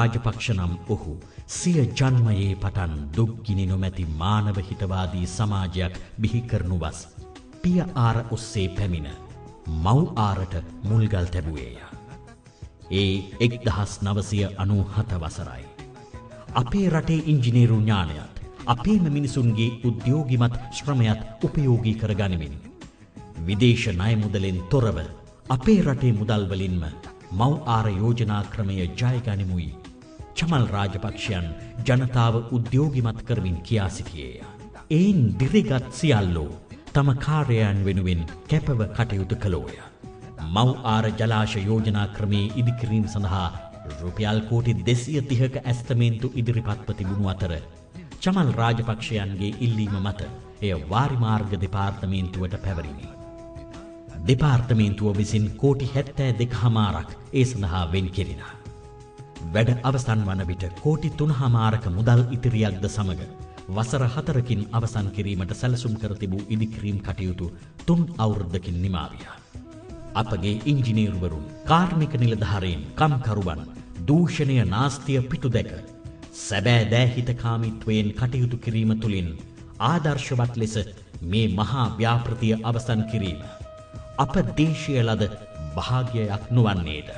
රාජපක්ෂ නම් ඔහු සිය ජන්මයේ පටන් දුක්ගිනි නොමැති මානව හිතවාදී සමාජයක් බිහි කරනු වස්. පිය ආර ඔස්සේ පැමිණ මව් ආරට මුල්ගල් තැබුවේය. ඒ එක්දහස් නවසය අනූ හත වසරයි. අපේ රටේ ඉංජිනේරු ඥානයත් අපේම මිනිසුන්ගේ උද්‍යෝගිමත් ශ්‍රමයත් උපයෝගී කරගනිමින්. විදේශ ණය මුදලෙන් තොරව අපේ රටේ මුදල්වලින්ම මව් ආර යෝජනා ක්‍රමය ජයගනිමුයි. චමල් රාජපක්ෂයන් ජනතාව උද්‍යෝගිමත් කරමින් කියා සිටියේය. එයින් දිරිගත් සියල්ලෝ තම කාර්යයන් වෙනුවෙන් කැපව කටයුතු කළෝය. මව් ආර ජලාශ යෝජනා ක්‍රමයේ ඉදිකිරීම සඳහා රුපියල් කෝටි දෙසිය තිහක ඇස්තමේන්තු ඉදිරිපත්ව තිබුණු අතර චමල් රාජපක්ෂයන්ගේ ඉල්ලීම මත එය වාරිමාර්ග දෙපාර්තමේන්තුවට පැවරිණි. දෙපාර්තමේන්තුව විසින් කෝටි හැත්තෑ දෙක හමාරක් ඒ සඳහා වෙන් කෙරින. වැඩ අවසන් වන විට කෝටි තුන හමාරක මුදල් ඉතිරියක්ද සමඟ වසර හතරකින් අවසන් කිරීමට සැලසුම් කර තිබූ ඉදිකිරීම් කටයුතු තුන් අවුරුද්ධකින් නිමාවිය. අපගේ ඉංජිනේරුවරුන් කාර්මික නිලධාරයෙන් කම්කරුවන් දූෂණය නාස්තිය පිටු දැක සැබෑ දෑහිතකාමිත්වයෙන් කටයුතු කිරීම තුළින් ආදර්ශවත් ලෙස මේ මහා ව්‍යාපෘතිය අවසන් කිරීම. අප දේශය ලද භාග්‍යයක් නොවන්නේද.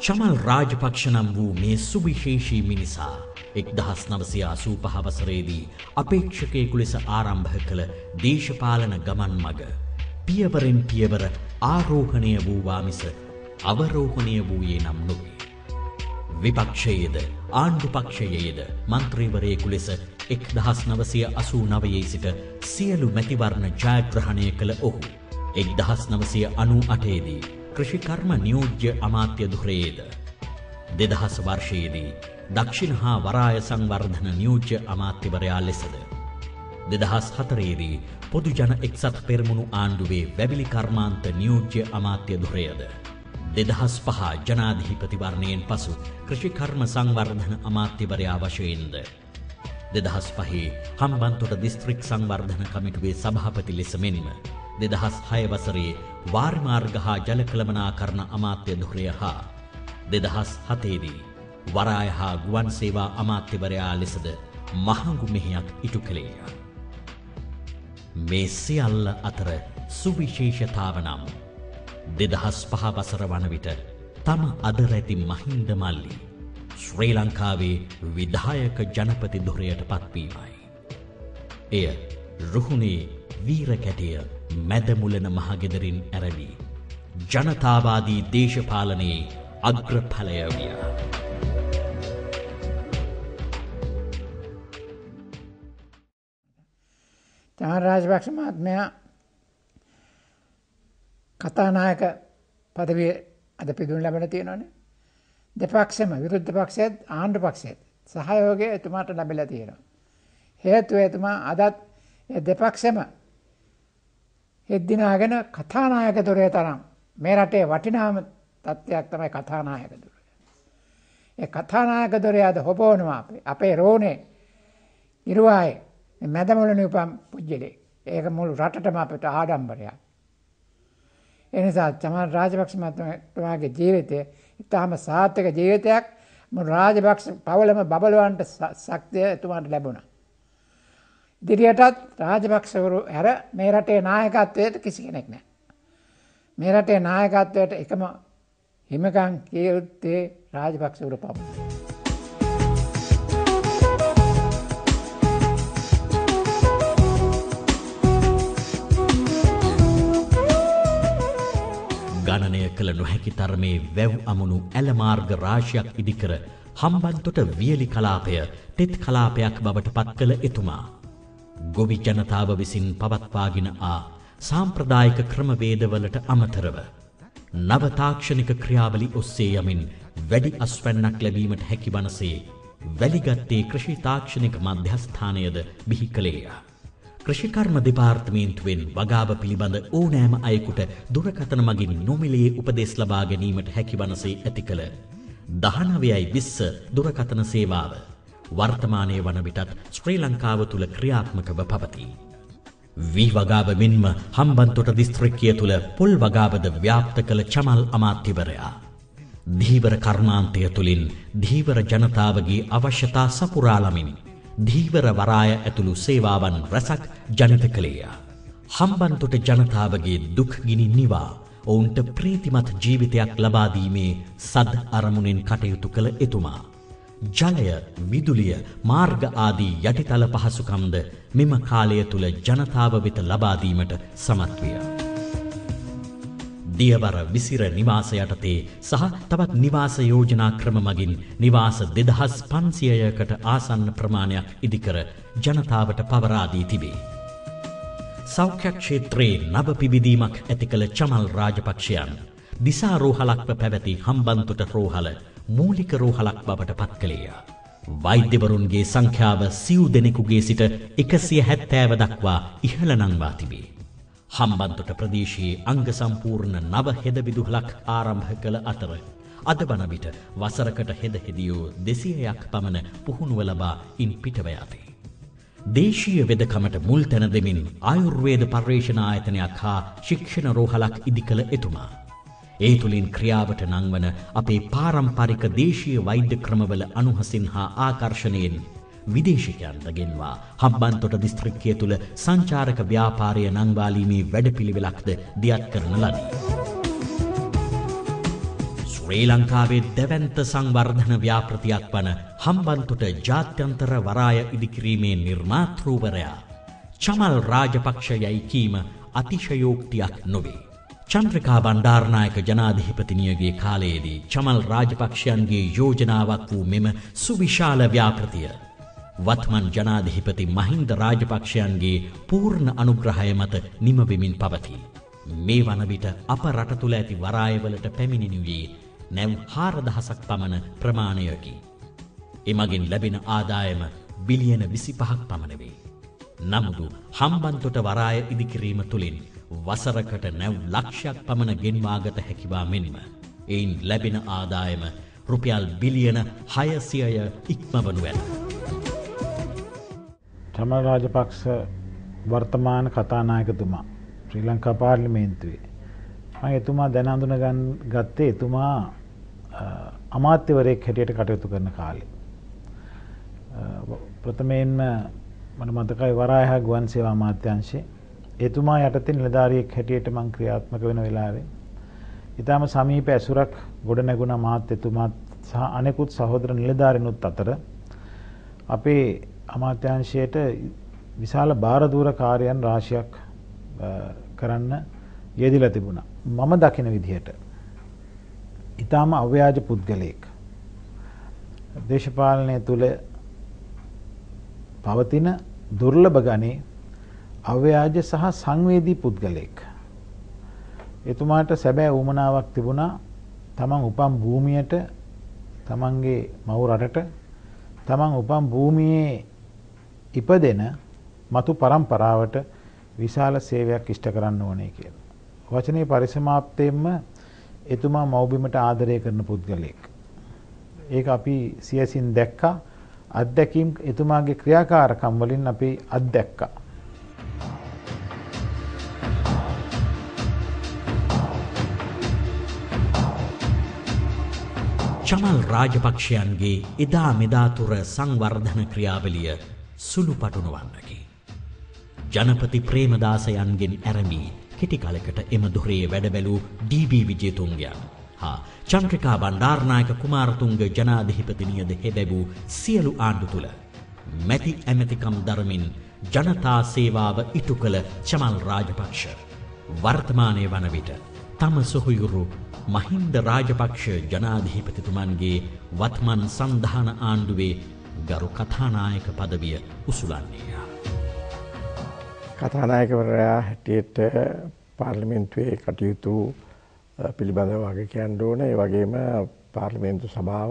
චමල් රාජපක්ෂ නම් වූ මේ සුවිශේෂී මිනිසා එක් දහස් නවසය අසූ පහවසරේදී අපේක්ෂකයෙකු ලෙස ආරම්භ කළ දේශපාලන ගමන් මග පියවරෙන් පියවර ආරෝහණය වූවා මිස අවරෝහණය වූයේ නම් නොවේ. විපක්ෂයේද ආණ්ඩුපක්ෂයේද මන්ත්‍රීවරයෙකු ලෙස එක් දහස් නවසය අසූ නවයේ සිට සියලු මැතිවරණ ජයග්‍රහණය කළ ඔහු එක් දහස් නවසය අනු අටේදී කෘෂිකර්ම නියෝජ්‍ය අමාත්‍ය දුරයේද. දෙදහස් වර්ෂයේදී දක්ෂිණ හා වරාය සංවර්ධන නියෝජ්‍ය අමාත්‍යවරයා ලෙසද. දෙදහස් හතරේදී පොදුජන එක්සත් පෙරමුණු ආණ්ඩුවේ වැවිලි කර්මාන්ත නියෝජ්‍ය අමාත්‍ය දුරයද. දෙදහස් පහ ජනාධිපතිවරණයෙන් පසු කෘෂිකර්ම සංවර්ධන අමාත්‍යවරයා වශයෙන්ද. දෙදහස් පහේ හම්බන්තොට දිස්ත්‍රික් සංවර්ධන කමිටුවේ සභාපති ලෙස මෙන්ම දෙදහස් හය වසරේ වාරිමාර්ග හා ජල කළමනා කරන අමාත්‍ය දුරය හා දෙදහස් හතේදී වරාය හා ගුවන් සේවා අමාත්‍යවරයා ලෙසද මහඟු මෙහෙයක් ඉටු කළේය. මේ සියල්ල අතර සුවිශේෂතාව නම් දෙදහස් පහ වසර වන විට තම අදරැති මහින්ද මල්ලි ශ්‍රී ලංකාවේ විදායක ජනපති දුරයට පත්වීමයි. එය රුහුණේ වීර කැටිය මැදමුලන මහගෙදරින් ඇරවී. ජනතාවාදී දේශපාලනයේ අග්‍රඵලය විය. චාර රාජපක්ෂ මහත්මයා කතානායක පදවිය අද පිදුම් ලැබෙන තියෙනවනේ. දෙපක්ෂම විරුද්ධ පක්ෂයත් ආණ්ඩු පක්ෂයත් සහයෝගය එතුමාට ලැබිලා තියෙනවා. හේතුව එතුමා අදත් දෙපක්ෂම එද්දිනාගෙන කතානායකතුරය තරම් මේ රටේ වටිනාම තත්ත්වයක් තමයි කතානායකතුරය. ඒ කතානායකතුරයාද හොබෝනවා අපේ අපේ රෝනේ ඉරුවායේ මැදමුලන උපම් පුද්ගලෙක්. ඒක මුළු රටටම අපිට ආඩම්බරයක්. ඒ නිසා චමල් රාජපක්ෂ මහත්මයාගේ ජීවිතය ඉතාම සාර්ථක ජීවිතයක් මුළු රාජපක්ෂ පවුලම බබලවන්නට ශක්තිය එතුමාට ලැබුණා. ඉදිරියටත් රාජපක්ෂවරු හැර මේ රටේ නායකත්වයට කිසි කෙනෙක් නැහැ. මේ රටේ නායකත්වයට එකම හිමකම් කිය යුත්තේ රාජපක්ෂවරු පමණයි. ගණනය කළ නොහැකි තරමේ වැව් අමුණු ඇලමාර්ග රාශයක් ඉදිකර හම්බන්තොට වියලි කලාපය තෙත් කලාපයක් බවට පත් කළ එතුමා. ගොවි ජනතාව විසින් පවත්වාගෙන ආ සාම්ප්‍රදායික ක්‍රමවේදවලට අමතරව. නවතාක්ෂණික ක්‍රියාවලි ඔස්සේ යමින් වැඩි අස්වැන්නක් ලැබීමට හැකි වනසේ වැලිගත්තේ කෘෂි තාක්ෂණික මධ්‍යස්ථානයද බිහි කළේය. කෘෂිකර්ම දෙපාර්තමේන්තුවෙන් වගාව පිළිබඳ ඕනෑම අයෙකුට දුරකථන මගින් නොමිලේ උපදෙස් ලබා ගැනීමට හැකිවනසේ ඇති කළ දහනවයයි විස්ස දුරකථන සේවාව වර්තමානය වන විටත් ශ්‍රී ලංකාව තුළ ක්‍රියාත්මකව පවති. වී වගාව මෙන්ම හම්බන්තොට දිස්ත්‍රික්කය තුළ පොල් වගාවද ව්‍යාප්ත කළ චමල් අමාත්‍යවරයා. ධීවර කර්මාන්තය තුළින් ධීවර ජනතාවගේ අවශ්‍යතා සපුරාලමින් ධීවර වරාය ඇතුළු සේවාවන් රැසක් ජනිත කළේය. හම්බන්තොට ජනතාවගේ දුක්ගිනි නිවා ඔවුන්ට ප්‍රීතිමත් ජීවිතයක් ලබාදීමේ සද අරමුණෙන් කටයුතු කළ එතුමා. ජලය විදුලිය මාර්ග ආදී යටිතල පහසුකම්ද මෙම කාලය තුළ ජනතාව වෙත ලබාදීමට සමත්විය. දියවර විසිර නිවාස යටතේ සහ තවත් නිවාස යෝජනා ක්‍රම මගින් නිවාස දෙදහස් පන්සියයකට ආසන්න ප්‍රමාණයක් ඉදිකර ජනතාවට පවරාදී තිබේ. සෞඛ්‍යක්ෂේත්‍රයේ නව පිබිදීමක් ඇති කළ චමල් රාජපක්ෂයන් දිසා රෝහලක්ව පැවැති හම්බන්තොට රෝහල මූලික රෝහලක් බවට පත් කළේය. වෛද්‍යවරුන්ගේ සංඛ්‍යාව සිව් දෙනෙකුගේ සිට එකසිය හැත්තෑව දක්වා ඉහළ නංවා තිබේ. හම්බන්තොට ප්‍රදේශයේ අංග සම්පූර්ණ නව හෙදවිදුහලක් ආරම්භ කළ අතර. අද වන විට වසරකට හෙදහෙදියෝ දෙසියයක් පමණ පුහුණුව ලබා ඉන් පිටව යතේ. දේශීය වෙදකමට මුල් තැන දෙමින් ආයුර්වේද පර්යේෂණ ආයතනයක් හා ශික්ෂණ රෝහලක් ඉදි කළ එතුමා. ඒ තුළින් ක්‍රියාවට නංවන අපේ පාරම්පරික දේශීය වෛද්‍ය ක්‍රමවල අනුහසින් හා ආකර්ශණයෙන් විදේශිකයන්ට ගෙන්වා හම්බන්තොට දිස්ත්‍රික්කය තුළ සංචාරක ව්‍යාපාරය නංවාලීමේ වැඩපිළිවෙලක්ද දියත් කරන ලදී. ශ්‍රී ලංකාවේ දැවන්ත සංවර්ධන ව්‍යාපෘතියක් වන හම්බන්තොට ජාත්‍යන්තර වරාය ඉදිකිරීමේ නිර්මාතෘවරයා චමල් රාජපක්ෂ යැයි කීම අතිශයෝක්තියක් නොවේ. චන්ද්‍රකා බණ්ඩාරනායක ජනාධිපතිනියගේ කාලයේදී චමල් රාජපක්ෂයන්ගේ යෝජනාවක් වූ මෙම සුවිශාල ව්‍යාපෘතිය. වත්මන් ජනාධිපති මහින්ද රාජපක්ෂයන්ගේ පූර්ණ අනුග්‍රහය මත නිමවෙමින් පවති. මේ වන විට අප රට තුළ ඇති වරායවලට පැමිණිනිවේ නැව් හාරදහසක් පමණ ප්‍රමාණයකි. එමගින් ලැබෙන ආදායම බිලියන විසි පහක් පමණවේ. නමුදු හම්බන්තොට වරාය ඉදිකිරීම තුළින් වසරකට නැව් ලක්ෂයක් පමණ ගෙන්වාගත හැකිවා මෙන්ම. එයින් ලැබෙන ආදායම රුපියල් බිලියන හයසියය ඉක්මවනු ඇත. චමල් රාජපක්ෂ වර්තමාන කතානායකතුමා ශ්‍රී ලංකා පාර්ලිමේන්තුවේ. මං එතුමා දැනඳුන ගත්තේ එතුමා අමාත්‍යවරයෙක් හැටියට කටයුතු කරන කාලේ. ප්‍රථමයෙන්ම මට මතකයි වරායහ ගුවන් සේවා අමාත්‍යංශේ එතුමා යටතේ නිලධාරියෙක් හැටියට මං ක්‍රියාත්මක වෙන වෙලාවේ ඉතාම සමීප ඇසුරක් ගොඩ නැගුණ මාත් එතුමාත් සහ අනෙකුත් සහෝදර නිලධාරිනුත් අතර අපේ අමාත්‍යංශයට විශාල භාරදූර කාර්යයන් රාශියක් කරන්න යෙදිලා තිබුණා. මම දකින විදිහට. ඉතාම අව්‍යාජ පුද්ගලයෙක්. දේශපාලනය තුළ පවතින දුර්ලභ ගනේ අව්‍යාජ සහ සංවේදී පුද්ගලයෙක්. එතුමාට සැබෑ උමනාවක් තිබුණා තමන් උපම් භූමියට තමන්ගේ මව් රටට තමන් උපම් භූමියේ ඉපදෙන මතු පරම්පරාවට විශාල සේවයක් ඉෂ්ට කරන්න ඕනේ කියල. වචනය පරිසමාප්තයෙන්ම එතුමා මෞබිමට ආදරය කරන පුද්ගලයෙක්. ඒක අපි සියසින් දැක්කා අත්දැකීම් එතුමාගේ ක්‍රියාකාරකම් වලින් අපි අත්දැක්කා. චමල් රාජපක්ෂයන්ගේ එදා මෙදාතුර සංවර්ධන ක්‍රියාවලිය සුළු පටුණුවන්නකි. ජනපති ප්‍රේමදාසයන්ගෙන් ඇරමී කෙටි කලකට එම දොරේ වැඩබැලූ ඩීබී විජේතුන්ගයන් හා චන්ත්‍රිකා බණ්ඩාර්නායක කුමාරතුන්ග ජනාධිපතිනියද හෙබැබූ සියලු ආණ්ඩු තුළ මැති ඇමතිකම් දරමින් ජනතා සේවාව ඉටු කළ චමල් රාජපක්ෂ වර්තමානය වන විට තම සොහොයුරු මහින්ද රාජපක්ෂ ජනාධීපතිතුමන්ගේ වත්මන් සන්ධාන ආණ්ඩුවේ ගරු කථානායක පදවිය උසුලන්නේය. කථානායකවරයා හැටියට පාර්ලිමෙන්තුවේ කටයුතු පිළිබඳ වගේ කියන්න ඕන ඒ වගේම පාර්ලිමේන්තු සභාව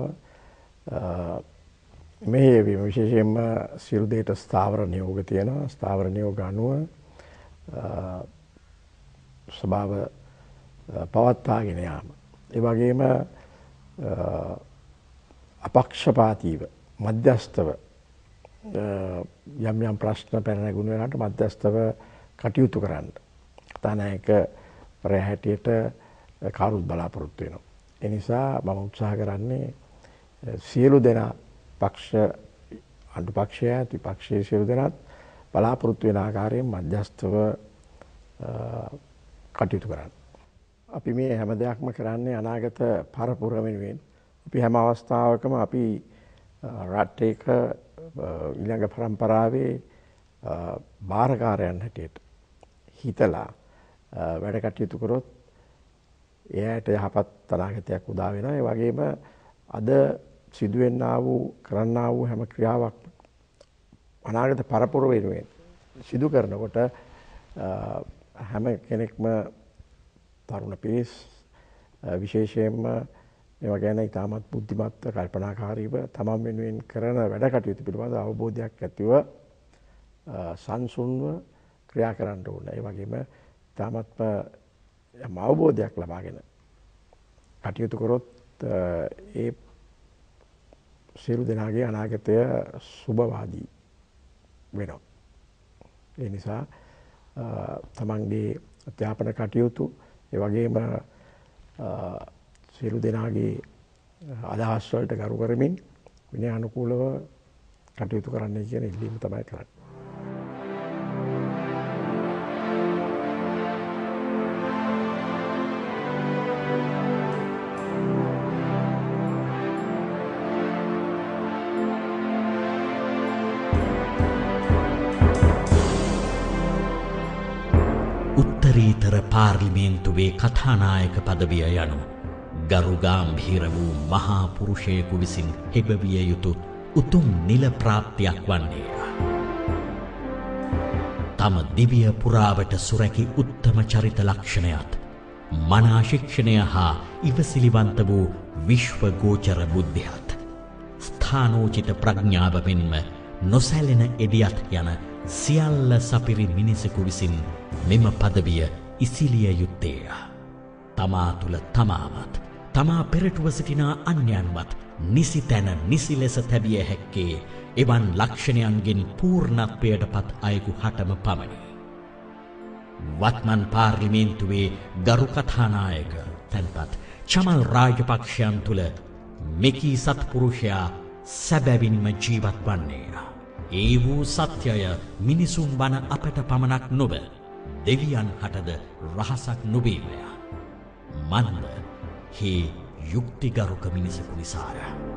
මේ විශේෂයෙන්ම සියලු දේට ස්ථාවර නියෝග තියෙනවා ස්ථාවර නියෝග අනුව ස්වභාව පවත්වාගෙන යාම. ඒ වගේම අපක්ෂපාතීව මධ්‍යස්තව යම් යම් ප්‍රශ්න පැන නැගුණ වෙලාවට මධ්‍යස්තව කටයුතු කරන්න. කතානායක රැහැටියට කවුරුත් බලාපොරොත්තු වෙනවා. ඒ නිසා මම උත්සාහ කරන්නේ සියලු දෙනා පක්ෂ අඩු පක්ෂය ඇති පක්ෂයේ සියලු දෙනාත් බලාපොරොත්තු වෙන ආකාරයෙන් මධ්‍යස්තව කටයුතු කරන්න. අපි මේ හැම දෙයක්ම කරන්නේ අනාගත පරපුර වෙනුවෙන්. අපි හැම අවස්ථාවකම අපි රටේක ඊළඟ පරම්පරාවේ භාරකාරයන් හැටියට හිතලා වැඩ කටයුතු කරොත් එයාට යහපත් අනාගතයක් උදා වෙනවා. ඒ වගේම අද සිදුවෙන්නා වූ කරන්නා වූ හැම ක්‍රියාවක් අනාගත පරපුර වෙනුවෙන් සිදු කරනකොට හැම කෙනෙක්ම තරුණ පිරිස් විශේෂයෙන්ම මේවා ගැන ඉතාමත් බුද්ධිමත්ව කල්පනාකාරීව තමන් වෙනුවෙන් කරන වැඩ කටයුතු පිළිබඳ අවබෝධයක් ඇතිව සංසුන්ව ක්‍රියා කරන්න ඕන. ඒ වගේම ඉතාමත්ම අවබෝධයක් ලබාගෙන කටයුතු කරොත් ඒ සියලු දෙනාගේ අනාගතය සුබවාදී වෙනවා. ඒ නිසා තමන්ගේ අධ්‍යාපන කටයුතු ඒ වගේම සියලු දෙනාගේ අදහස් වලට ගරු කරමින් විනය අනුකූලව කටයුතු කරන්න කියන ඉල්ලීම තමයි කරන්නේ. පාර්ලිමේන්තුවේ කථානායක පදවිය යනු ගරුගාම්භීර වූ මහාපුරුෂයකු විසින් හෙබවිය යුතු උතුම් නිල ප්‍රාප්තියක් වන්නේය. තම දිවිය පුරාවට සුරැකි උත්තම චරිත ලක්ෂණයත් මනාශික්ෂණය හා ඉවසිලිවන්ත වූ විශ්වගෝචර බුද්ධියත් ස්ථානෝචිත ප්‍රඥාව මෙන්ම නොසැලෙන එඩියත් යන සියල්ල සපිරි මිනිසකු විසින් මෙම පදවිය ඉසිලිය යුත්තේය. තමා තුළ තමාවත් තමා පෙරටුව සිටිනා අන්‍යයන්වත් නිසි තැන නිසි ලෙස තැබිය හැක්කේ එවන් ලක්ෂණයන්ගෙන් පූර්ණත්වයට පත් අයකු හටම පමණි. වත්මන් පාර්ලිමේන්තුවේ ගරුකථානායක තැන්පත් චමල් රාජපක්ෂයන් තුළ මෙකී සත්පුරුෂයා සැබැවින්ම ජීවත් වන්නේය. ඒ වූ සත්‍යය මිනිසුන් වන අපට පමණක් නොව දෙවියන් හටද රහසක් නොබේමය. මන්ද හේ යුක්තිගරුක මිනිසකු නිසාය.